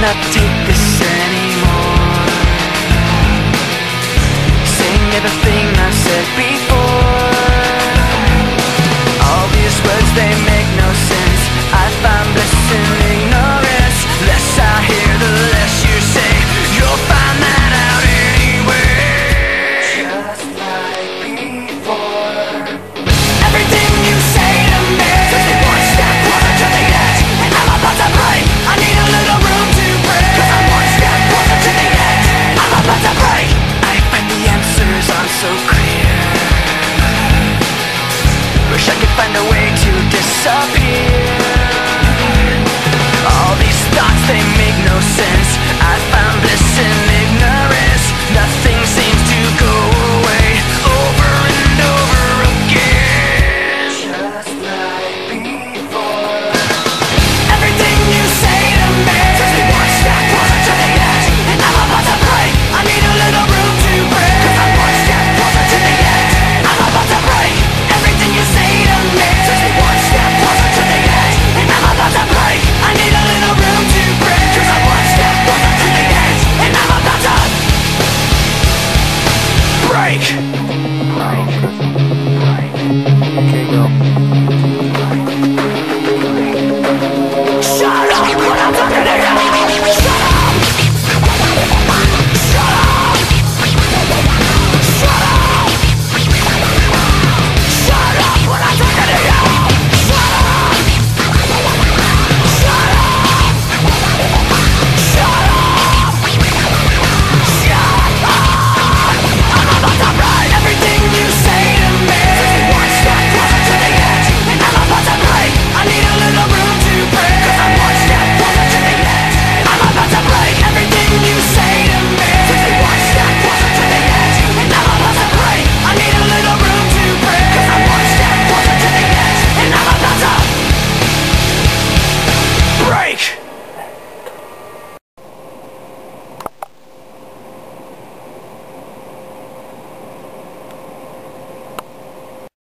cannot take this disappear